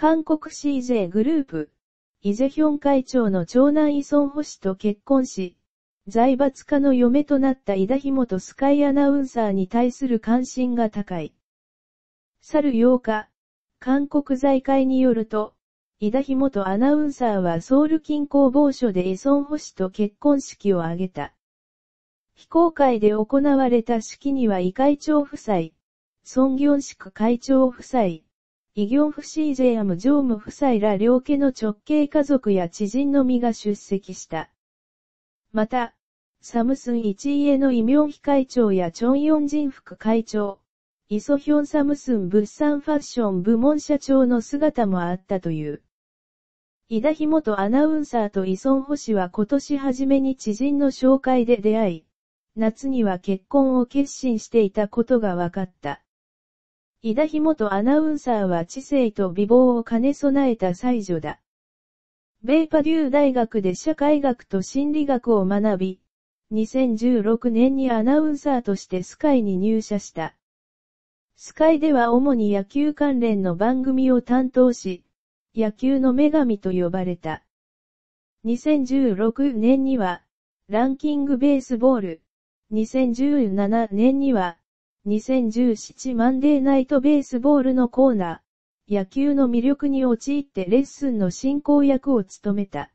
韓国 CJ グループ、イゼヒョン会長の長男イソンホ氏と結婚し、財閥家の嫁となった井田ひとスカイアナウンサーに対する関心が高い。去る8日、韓国財界によると、井田ひとアナウンサーはソウル近郊某所でイソンホ氏と結婚式を挙げた。非公開で行われた式には異会長夫妻、ソンギョンシク会長夫妻、イギョンフシージェアム常務夫妻ら両家の直系家族や知人のみが出席した。また、サムスン一家のイミョンヒ会長やチョンヨンジン副会長、イソヒョンサムスン物産ファッション部門社長の姿もあったという。井田ひとアナウンサーとイソンホ氏は今年初めに知人の紹介で出会い、夏には結婚を決心していたことが分かった。井田ひとアナウンサーは知性と美貌を兼ね備えた才女だ。ベイパデュー大学で社会学と心理学を学び、2016年にアナウンサーとしてスカイに入社した。スカイでは主に野球関連の番組を担当し、野球の女神と呼ばれた。2016年には、ランキングベースボール。2017年には、2017マンデーナイトベースボールのコーナー、野球の魅力に陥ってレッスンの進行役を務めた。